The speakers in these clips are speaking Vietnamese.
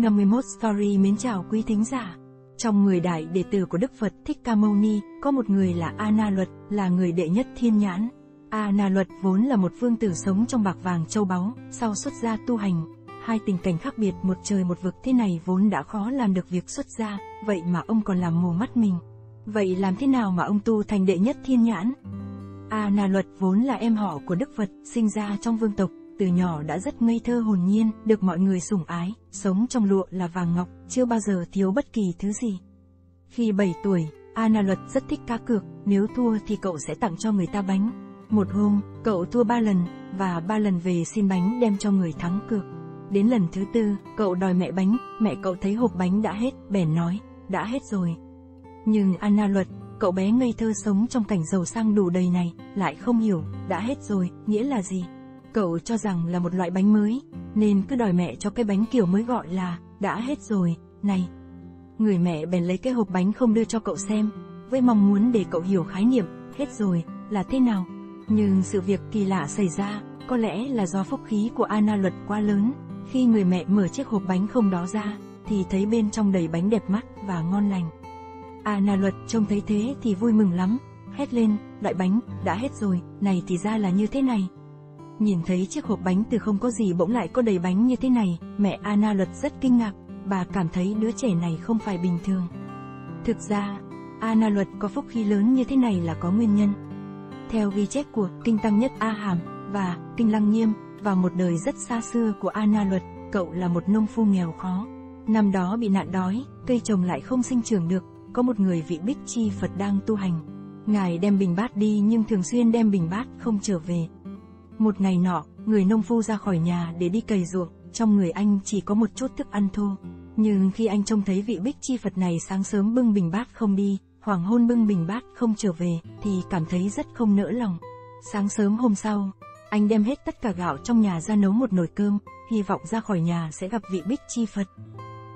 51 Story mến chào quý thính giả. Trong người đại đệ tử của Đức Phật Thích Ca Mâu Ni, có một người là A Na Luật, là người đệ nhất thiên nhãn. A Na Luật vốn là một vương tử sống trong bạc vàng châu báu, sau xuất gia tu hành. Hai tình cảnh khác biệt một trời một vực thế này vốn đã khó làm được việc xuất gia, vậy mà ông còn làm mù mắt mình. Vậy làm thế nào mà ông tu thành đệ nhất thiên nhãn? A Na Luật vốn là em họ của Đức Phật, sinh ra trong vương tộc, từ nhỏ đã rất ngây thơ hồn nhiên, được mọi người sủng ái, sống trong lụa là vàng ngọc, chưa bao giờ thiếu bất kỳ thứ gì. Khi 7 tuổi, Anna Luật rất thích cá cược, nếu thua thì cậu sẽ tặng cho người ta bánh. Một hôm, cậu thua 3 lần, và ba lần về xin bánh đem cho người thắng cược. Đến lần thứ tư, cậu đòi mẹ bánh, mẹ cậu thấy hộp bánh đã hết, bèn nói, đã hết rồi. Nhưng Anna Luật, cậu bé ngây thơ sống trong cảnh giàu sang đủ đầy này, lại không hiểu, đã hết rồi, nghĩa là gì? Cậu cho rằng là một loại bánh mới, nên cứ đòi mẹ cho cái bánh kiểu mới gọi là, đã hết rồi, này. Người mẹ bèn lấy cái hộp bánh không đưa cho cậu xem, với mong muốn để cậu hiểu khái niệm, hết rồi, là thế nào. Nhưng sự việc kỳ lạ xảy ra, có lẽ là do phúc khí của Anna Luật quá lớn. Khi người mẹ mở chiếc hộp bánh không đó ra, thì thấy bên trong đầy bánh đẹp mắt và ngon lành. Anna Luật trông thấy thế thì vui mừng lắm, hét lên, loại bánh, đã hết rồi, này thì ra là như thế này. Nhìn thấy chiếc hộp bánh từ không có gì bỗng lại có đầy bánh như thế này, mẹ Anna Luật rất kinh ngạc, bà cảm thấy đứa trẻ này không phải bình thường. Thực ra, Anna Luật có phúc khí lớn như thế này là có nguyên nhân. Theo ghi chép của Kinh Tăng Nhất A Hàm và Kinh Lăng Nghiêm, vào một đời rất xa xưa của Anna Luật, cậu là một nông phu nghèo khó. Năm đó bị nạn đói, cây trồng lại không sinh trưởng được, có một người vị Bích Chi Phật đang tu hành. Ngài đem bình bát đi nhưng thường xuyên đem bình bát không trở về, một ngày nọ, người nông phu ra khỏi nhà để đi cày ruộng, trong người anh chỉ có một chút thức ăn thô. Nhưng khi anh trông thấy vị bích chi Phật này sáng sớm bưng bình bát không đi, hoàng hôn bưng bình bát không trở về, thì cảm thấy rất không nỡ lòng. Sáng sớm hôm sau, anh đem hết tất cả gạo trong nhà ra nấu một nồi cơm, hy vọng ra khỏi nhà sẽ gặp vị bích chi Phật.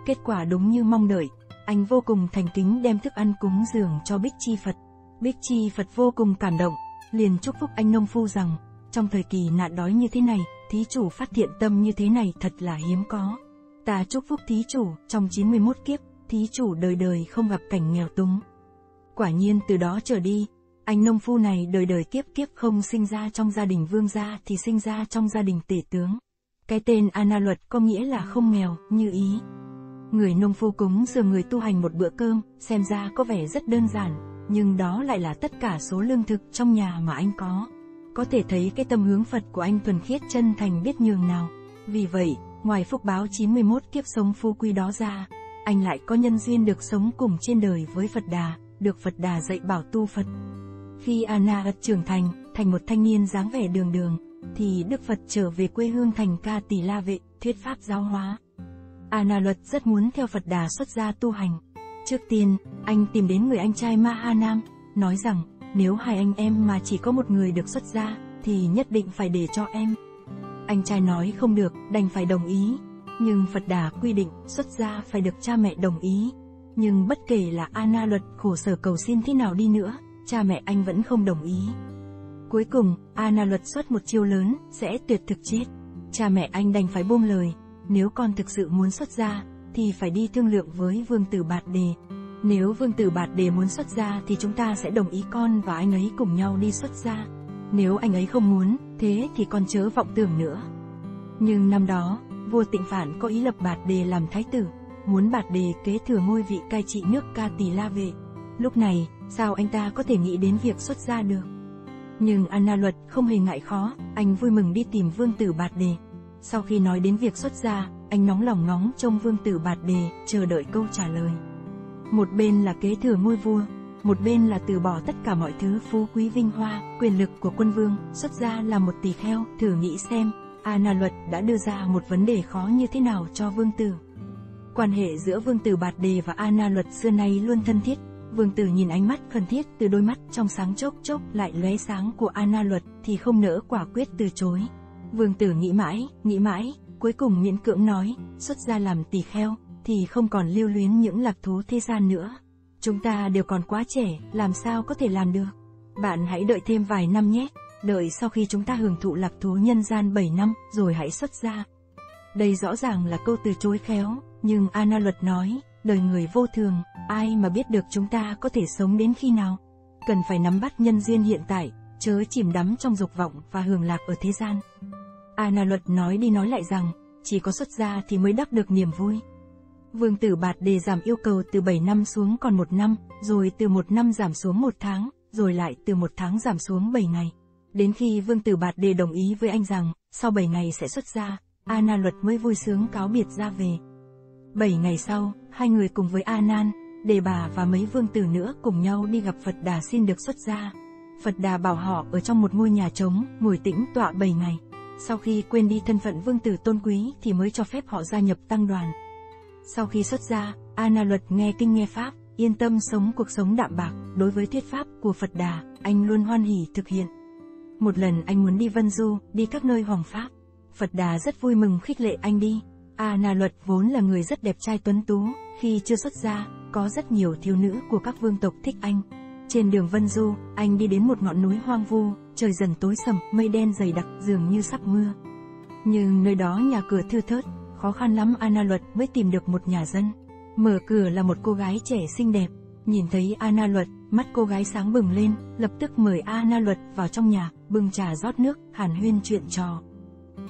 Kết quả đúng như mong đợi, anh vô cùng thành kính đem thức ăn cúng dường cho bích chi Phật. Bích chi Phật vô cùng cảm động, liền chúc phúc anh nông phu rằng, trong thời kỳ nạn đói như thế này, thí chủ phát thiện tâm như thế này thật là hiếm có. Ta chúc phúc thí chủ, trong 91 kiếp, thí chủ đời đời không gặp cảnh nghèo túng. Quả nhiên từ đó trở đi, anh nông phu này đời đời kiếp kiếp không sinh ra trong gia đình vương gia thì sinh ra trong gia đình tể tướng. Cái tên Ana Luật có nghĩa là không nghèo, như ý. Người nông phu cúng dường người tu hành một bữa cơm, xem ra có vẻ rất đơn giản, nhưng đó lại là tất cả số lương thực trong nhà mà anh có. Có thể thấy cái tâm hướng Phật của anh thuần khiết chân thành biết nhường nào. Vì vậy, ngoài phúc báo 91 kiếp sống phu quy đó ra, anh lại có nhân duyên được sống cùng trên đời với Phật Đà, được Phật Đà dạy bảo tu Phật. Khi Anna ật trưởng thành, thành một thanh niên dáng vẻ đường đường, thì Đức Phật trở về quê hương thành ca tỷ la vệ, thuyết pháp giáo hóa. Anna Luật rất muốn theo Phật Đà xuất gia tu hành. Trước tiên, anh tìm đến người anh trai Ma Ha Nam, nói rằng, nếu hai anh em mà chỉ có một người được xuất gia, thì nhất định phải để cho em. Anh trai nói không được, đành phải đồng ý. Nhưng Phật Đà quy định xuất gia phải được cha mẹ đồng ý. Nhưng bất kể là Ana luật khổ sở cầu xin thế nào đi nữa, cha mẹ anh vẫn không đồng ý. Cuối cùng, Ana luật xuất một chiêu lớn, sẽ tuyệt thực chết. Cha mẹ anh đành phải buông lời, nếu con thực sự muốn xuất gia, thì phải đi thương lượng với vương tử Bạt Đề, nếu vương tử bạt đề muốn xuất gia thì chúng ta sẽ đồng ý con và anh ấy cùng nhau đi xuất gia. Nếu anh ấy không muốn, thế thì con chớ vọng tưởng nữa. Nhưng năm đó, vua tịnh phản có ý lập bạt đề làm thái tử, muốn bạt đề kế thừa ngôi vị cai trị nước ca tỳ la vệ. Lúc này, sao anh ta có thể nghĩ đến việc xuất gia được? Nhưng Anna Luật không hề ngại khó, anh vui mừng đi tìm vương tử bạt đề. Sau khi nói đến việc xuất gia, anh nóng lòng ngóng trông vương tử bạt đề, chờ đợi câu trả lời. Một bên là kế thừa ngôi vua, một bên là từ bỏ tất cả mọi thứ phú quý vinh hoa, quyền lực của quân vương, xuất ra là một tỳ kheo, thử nghĩ xem, Anna Luật đã đưa ra một vấn đề khó như thế nào cho vương tử. Quan hệ giữa vương tử Bạt Đề và Anna Luật xưa nay luôn thân thiết, vương tử nhìn ánh mắt thân thiết từ đôi mắt trong sáng chốc chốc lại lóe sáng của Anna Luật thì không nỡ quả quyết từ chối. Vương tử nghĩ mãi, nghĩ mãi, cuối cùng miễn cưỡng nói, xuất ra làm tỳ kheo, thì không còn lưu luyến những lạc thú thế gian nữa. Chúng ta đều còn quá trẻ, làm sao có thể làm được. Bạn hãy đợi thêm vài năm nhé, đợi sau khi chúng ta hưởng thụ lạc thú nhân gian 7 năm, rồi hãy xuất ra. Đây rõ ràng là câu từ chối khéo, nhưng Anna luật nói, đời người vô thường, ai mà biết được chúng ta có thể sống đến khi nào. Cần phải nắm bắt nhân duyên hiện tại, chớ chìm đắm trong dục vọng và hưởng lạc ở thế gian. Anna luật nói đi nói lại rằng, chỉ có xuất gia thì mới đắc được niềm vui. Vương tử Bạt đề giảm yêu cầu từ 7 năm xuống còn 1 năm, rồi từ 1 năm giảm xuống 1 tháng, rồi lại từ 1 tháng giảm xuống 7 ngày. Đến khi Vương tử Bạt đề đồng ý với anh rằng, sau 7 ngày sẽ xuất ra, A Ana luật mới vui sướng cáo biệt ra về. 7 ngày sau, hai người cùng với A Nan, Đề Bà và mấy vương tử nữa cùng nhau đi gặp Phật Đà xin được xuất gia. Phật Đà bảo họ ở trong một ngôi nhà trống, ngồi tĩnh tọa 7 ngày. Sau khi quên đi thân phận vương tử tôn quý thì mới cho phép họ gia nhập tăng đoàn. Sau khi xuất gia, Ana Luật nghe kinh nghe Pháp, yên tâm sống cuộc sống đạm bạc, đối với thuyết Pháp của Phật Đà, anh luôn hoan hỉ thực hiện. Một lần anh muốn đi Vân Du, đi các nơi hoàng Pháp. Phật Đà rất vui mừng khích lệ anh đi. Ana Luật vốn là người rất đẹp trai tuấn tú, khi chưa xuất gia, có rất nhiều thiếu nữ của các vương tộc thích anh. Trên đường Vân Du, anh đi đến một ngọn núi hoang vu, trời dần tối sầm, mây đen dày đặc dường như sắp mưa. Nhưng nơi đó nhà cửa thưa thớt, khó khăn lắm Ana Luật mới tìm được một nhà dân. Mở cửa là một cô gái trẻ xinh đẹp, nhìn thấy Ana Luật, mắt cô gái sáng bừng lên, lập tức mời Ana Luật vào trong nhà, bưng trà rót nước, hàn huyên chuyện trò.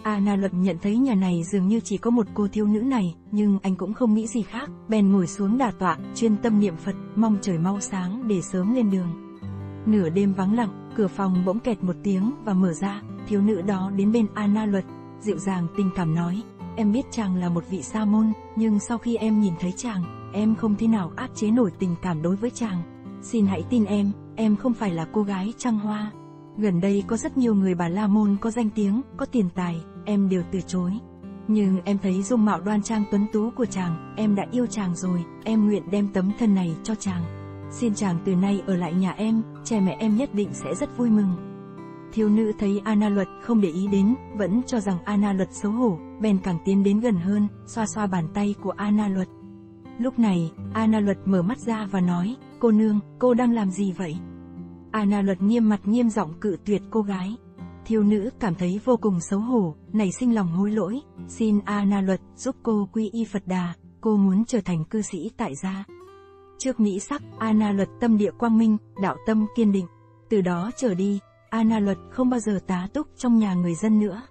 Ana Luật nhận thấy nhà này dường như chỉ có một cô thiếu nữ này, nhưng anh cũng không nghĩ gì khác, bèn ngồi xuống đà tọa, chuyên tâm niệm Phật, mong trời mau sáng để sớm lên đường. Nửa đêm vắng lặng, cửa phòng bỗng kẹt một tiếng và mở ra, thiếu nữ đó đến bên Ana Luật, dịu dàng tình cảm nói, em biết chàng là một vị sa môn, nhưng sau khi em nhìn thấy chàng, em không thể nào áp chế nổi tình cảm đối với chàng. Xin hãy tin em, em không phải là cô gái trăng hoa. Gần đây có rất nhiều người bà La Môn có danh tiếng, có tiền tài, em đều từ chối. Nhưng em thấy dung mạo đoan trang tuấn tú của chàng, em đã yêu chàng rồi, em nguyện đem tấm thân này cho chàng. Xin chàng từ nay ở lại nhà em, cha mẹ em nhất định sẽ rất vui mừng. Thiếu nữ thấy Ana Luật không để ý đến, vẫn cho rằng Ana Luật xấu hổ, bèn càng tiến đến gần hơn, xoa xoa bàn tay của Ana Luật. Lúc này, Ana Luật mở mắt ra và nói, cô nương, cô đang làm gì vậy? Ana Luật nghiêm mặt nghiêm giọng cự tuyệt cô gái. Thiếu nữ cảm thấy vô cùng xấu hổ, nảy sinh lòng hối lỗi, xin Ana Luật giúp cô quy y Phật Đà, cô muốn trở thành cư sĩ tại gia. Trước mỹ sắc, Ana Luật tâm địa quang minh, đạo tâm kiên định. Từ đó trở đi, Ana Luật không bao giờ tá túc trong nhà người dân nữa.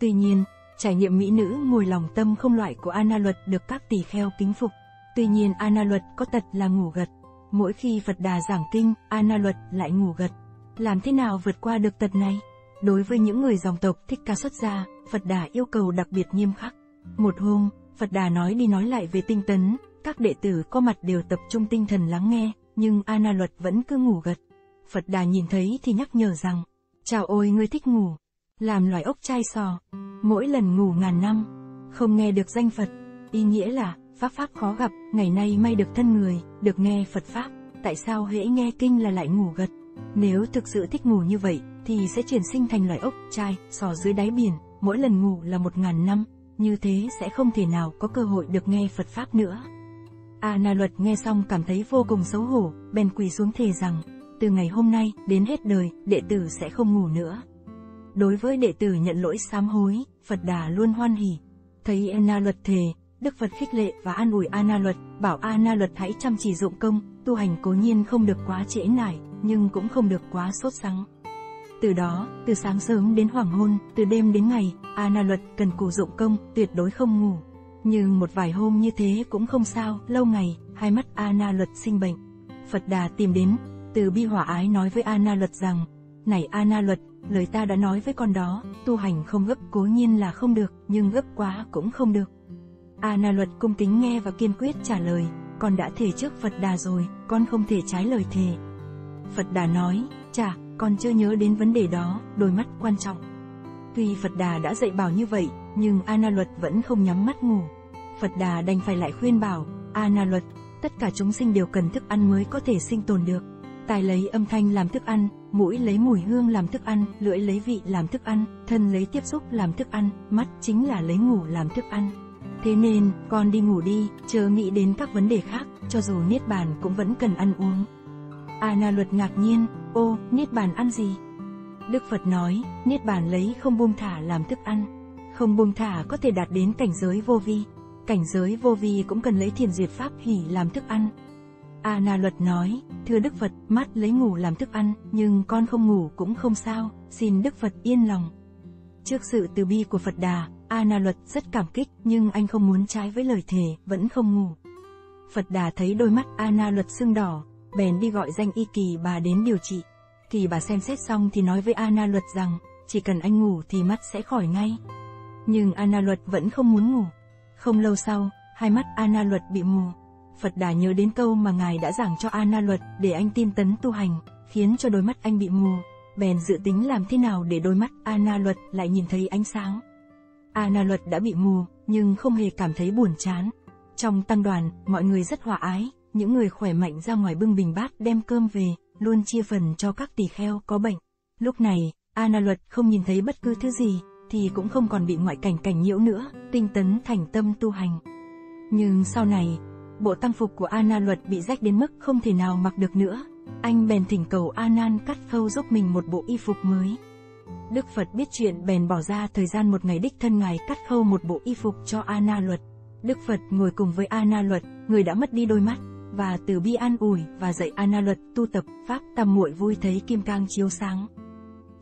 Tuy nhiên, trải nghiệm mỹ nữ ngồi lòng tâm không loại của Ana Luật được các tỷ kheo kính phục. Tuy nhiên Ana Luật có tật là ngủ gật. Mỗi khi Phật Đà giảng kinh, Ana Luật lại ngủ gật. Làm thế nào vượt qua được tật này? Đối với những người dòng tộc thích ca xuất gia, Phật Đà yêu cầu đặc biệt nghiêm khắc. Một hôm, Phật Đà nói đi nói lại về tinh tấn, các đệ tử có mặt đều tập trung tinh thần lắng nghe, nhưng Ana Luật vẫn cứ ngủ gật. Phật Đà nhìn thấy thì nhắc nhở rằng, chào ôi ngươi thích ngủ, làm loài ốc chai sò, mỗi lần ngủ ngàn năm, không nghe được danh Phật, ý nghĩa là, pháp pháp khó gặp, ngày nay may được thân người, được nghe Phật Pháp, tại sao hễ nghe kinh là lại ngủ gật? Nếu thực sự thích ngủ như vậy, thì sẽ chuyển sinh thành loài ốc, chai, sò dưới đáy biển, mỗi lần ngủ là một ngàn năm, như thế sẽ không thể nào có cơ hội được nghe Phật Pháp nữa. A Na Luật nghe xong cảm thấy vô cùng xấu hổ, bèn quỳ xuống thề rằng, từ ngày hôm nay, đến hết đời, đệ tử sẽ không ngủ nữa. Đối với đệ tử nhận lỗi sám hối, Phật Đà luôn hoan hỉ. Thấy Anna Luật thề, Đức Phật khích lệ và an ủi Anna Luật, bảo Anna Luật hãy chăm chỉ dụng công, tu hành cố nhiên không được quá trễ nải, nhưng cũng không được quá sốt sắng. Từ đó, từ sáng sớm đến hoàng hôn, từ đêm đến ngày, Anna Luật cần cù dụng công, tuyệt đối không ngủ. Nhưng một vài hôm như thế cũng không sao, lâu ngày, hai mắt Anna Luật sinh bệnh. Phật Đà tìm đến, từ bi hỏa ái nói với Anna Luật rằng, này Anna Luật, lời ta đã nói với con đó, tu hành không gấp cố nhiên là không được, nhưng gấp quá cũng không được. A Na Luật cung kính nghe và kiên quyết trả lời, con đã thề trước Phật Đà rồi, con không thể trái lời thề. Phật Đà nói, chà, con chưa nhớ đến vấn đề đó, đôi mắt quan trọng. Tuy Phật Đà đã dạy bảo như vậy, nhưng A Na Luật vẫn không nhắm mắt ngủ. Phật Đà đành phải lại khuyên bảo, A Na Luật, tất cả chúng sinh đều cần thức ăn mới có thể sinh tồn được. Tai lấy âm thanh làm thức ăn, mũi lấy mùi hương làm thức ăn, lưỡi lấy vị làm thức ăn, thân lấy tiếp xúc làm thức ăn, mắt chính là lấy ngủ làm thức ăn. Thế nên, con đi ngủ đi, chờ nghĩ đến các vấn đề khác, cho dù Niết Bàn cũng vẫn cần ăn uống. A Na Luật ngạc nhiên, ô, Niết Bàn ăn gì? Đức Phật nói, Niết Bàn lấy không buông thả làm thức ăn. không buông thả có thể đạt đến cảnh giới vô vi. Cảnh giới vô vi cũng cần lấy thiền duyệt pháp hỷ làm thức ăn. A Na Luật nói, thưa Đức Phật, mắt lấy ngủ làm thức ăn, nhưng con không ngủ cũng không sao, xin Đức Phật yên lòng. Trước sự từ bi của Phật Đà, A Na Luật rất cảm kích, nhưng anh không muốn trái với lời thề, vẫn không ngủ. Phật Đà thấy đôi mắt A Na Luật sưng đỏ, bèn đi gọi danh y kỳ bà đến điều trị. Kỳ bà xem xét xong thì nói với A Na Luật rằng, chỉ cần anh ngủ thì mắt sẽ khỏi ngay. Nhưng A Na Luật vẫn không muốn ngủ. Không lâu sau, hai mắt A Na Luật bị mù. Phật Đà nhớ đến câu mà Ngài đã giảng cho A Na Luật để anh tin tấn tu hành, khiến cho đôi mắt anh bị mù. Bèn dự tính làm thế nào để đôi mắt A Na Luật lại nhìn thấy ánh sáng. A Na Luật đã bị mù, nhưng không hề cảm thấy buồn chán. Trong tăng đoàn, mọi người rất hòa ái, những người khỏe mạnh ra ngoài bưng bình bát đem cơm về, luôn chia phần cho các tỳ kheo có bệnh. Lúc này, Ana Luật không nhìn thấy bất cứ thứ gì, thì cũng không còn bị ngoại cảnh cảnh nhiễu nữa, tinh tấn thành tâm tu hành. Nhưng sau này, bộ tăng phục của Ana Luật bị rách đến mức không thể nào mặc được nữa. Anh bèn thỉnh cầu Anan cắt khâu giúp mình một bộ y phục mới. Đức Phật biết chuyện bèn bỏ ra thời gian một ngày đích thân ngài cắt khâu một bộ y phục cho Anna Luật. Đức Phật ngồi cùng với Anna Luật, người đã mất đi đôi mắt, và từ bi an ủi và dạy Anna Luật tu tập pháp tam muội vui thấy kim cang chiếu sáng.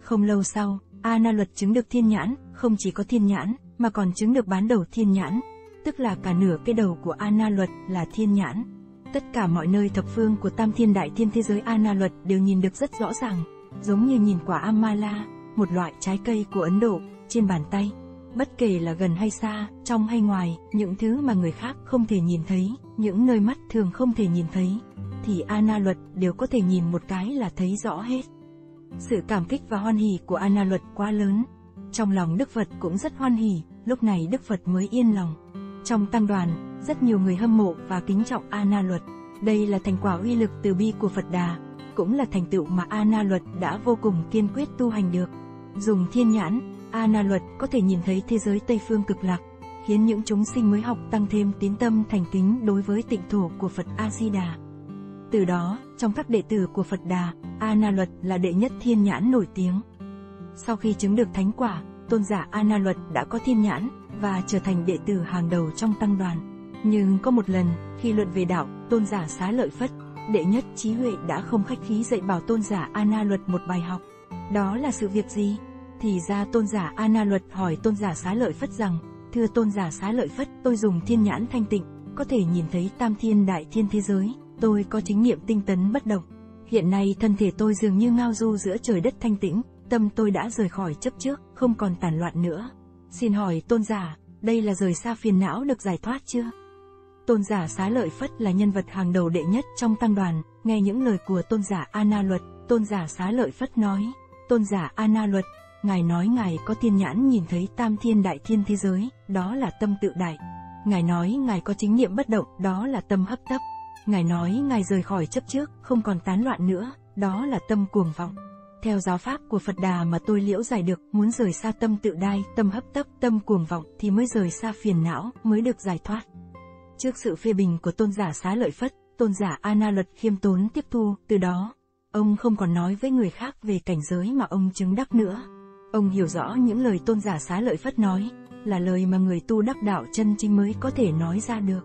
Không lâu sau, Anna Luật chứng được thiên nhãn, không chỉ có thiên nhãn, mà còn chứng được bán đầu thiên nhãn, tức là cả nửa cái đầu của Anna Luật là thiên nhãn. Tất cả mọi nơi thập phương của tam thiên đại thiên thế giới Anna Luật đều nhìn được rất rõ ràng, giống như nhìn quả Amala, một loại trái cây của Ấn Độ, trên bàn tay. Bất kể là gần hay xa, trong hay ngoài, những thứ mà người khác không thể nhìn thấy, những nơi mắt thường không thể nhìn thấy, thì Ana Luật đều có thể nhìn một cái là thấy rõ hết. Sự cảm kích và hoan hỉ của Ana Luật quá lớn. Trong lòng Đức Phật cũng rất hoan hỉ, lúc này Đức Phật mới yên lòng. Trong tăng đoàn, rất nhiều người hâm mộ và kính trọng Ana Luật. Đây là thành quả uy lực từ bi của Phật Đà, cũng là thành tựu mà Ana Luật đã vô cùng kiên quyết tu hành được. Dùng thiên nhãn, Ana Luật có thể nhìn thấy thế giới Tây Phương cực lạc, khiến những chúng sinh mới học tăng thêm tín tâm thành kính đối với tịnh thổ của Phật A-di-đà. Từ đó, trong các đệ tử của Phật Đà, Ana Luật là đệ nhất thiên nhãn nổi tiếng. Sau khi chứng được thánh quả, tôn giả Ana Luật đã có thiên nhãn và trở thành đệ tử hàng đầu trong tăng đoàn. Nhưng có một lần, khi luận về đạo, tôn giả xá lợi Phất, đệ nhất trí huệ đã không khách khí dạy bảo tôn giả Ana Luật một bài học. Đó là sự việc gì? Thì ra tôn giả Ana Luật hỏi tôn giả xá lợi Phất rằng, thưa tôn giả xá lợi Phất, tôi dùng thiên nhãn thanh tịnh, có thể nhìn thấy tam thiên đại thiên thế giới, tôi có chính niệm tinh tấn bất động. Hiện nay thân thể tôi dường như ngao du giữa trời đất thanh tĩnh, tâm tôi đã rời khỏi chấp trước, không còn tàn loạn nữa. Xin hỏi tôn giả, đây là rời xa phiền não được giải thoát chưa? Tôn giả xá lợi Phất là nhân vật hàng đầu đệ nhất trong tăng đoàn, nghe những lời của tôn giả Ana Luật, tôn giả xá lợi Phất nói, tôn giả Ana Luật, Ngài nói Ngài có thiên nhãn nhìn thấy tam thiên đại thiên thế giới, đó là tâm tự đại. Ngài nói Ngài có chính niệm bất động, đó là tâm hấp tấp. Ngài nói Ngài rời khỏi chấp trước, không còn tán loạn nữa, đó là tâm cuồng vọng. Theo giáo pháp của Phật Đà mà tôi liễu giải được, muốn rời xa tâm tự đai, tâm hấp tấp, tâm cuồng vọng thì mới rời xa phiền não, mới được giải thoát. Trước sự phê bình của tôn giả xá lợi Phất, tôn giả Ana Luật khiêm tốn tiếp thu, từ đó, ông không còn nói với người khác về cảnh giới mà ông chứng đắc nữa. Ông hiểu rõ những lời tôn giả xá lợi Phất nói, là lời mà người tu đắc đạo chân chính mới có thể nói ra được.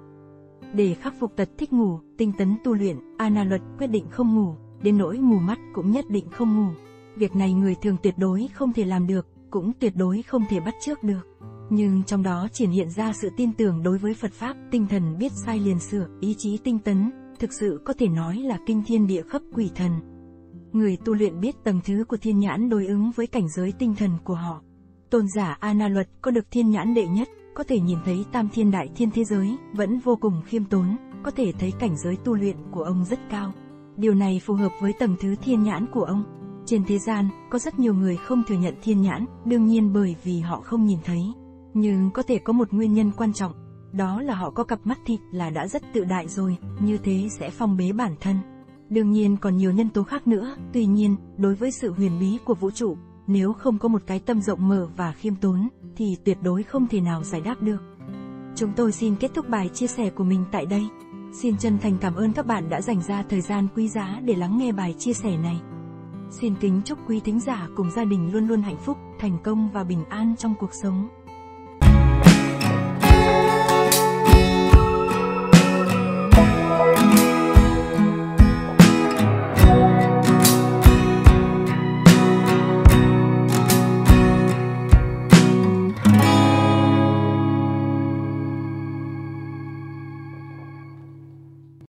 Để khắc phục tật thích ngủ, tinh tấn tu luyện, Ana Luật quyết định không ngủ, đến nỗi mù mắt cũng nhất định không ngủ. Việc này người thường tuyệt đối không thể làm được, cũng tuyệt đối không thể bắt trước được. Nhưng trong đó triển hiện ra sự tin tưởng đối với Phật Pháp, tinh thần biết sai liền sửa, ý chí tinh tấn, thực sự có thể nói là kinh thiên địa khắp quỷ thần, Người tu luyện biết tầng thứ của thiên nhãn đối ứng với cảnh giới tinh thần của họ. Tôn giả Ana Luật có được thiên nhãn đệ nhất, có thể nhìn thấy tam thiên đại thiên thế giới, vẫn vô cùng khiêm tốn, có thể thấy cảnh giới tu luyện của ông rất cao. Điều này phù hợp với tầng thứ thiên nhãn của ông. Trên thế gian, có rất nhiều người không thừa nhận thiên nhãn, đương nhiên bởi vì họ không nhìn thấy. Nhưng có thể có một nguyên nhân quan trọng, đó là họ có cặp mắt thịt là đã rất tự đại rồi, như thế sẽ phong bế bản thân. Đương nhiên còn nhiều nhân tố khác nữa, tuy nhiên, đối với sự huyền bí của vũ trụ, nếu không có một cái tâm rộng mở và khiêm tốn, thì tuyệt đối không thể nào giải đáp được. Chúng tôi xin kết thúc bài chia sẻ của mình tại đây. Xin chân thành cảm ơn các bạn đã dành ra thời gian quý giá để lắng nghe bài chia sẻ này. Xin kính chúc quý thính giả cùng gia đình luôn luôn hạnh phúc, thành công và bình an trong cuộc sống.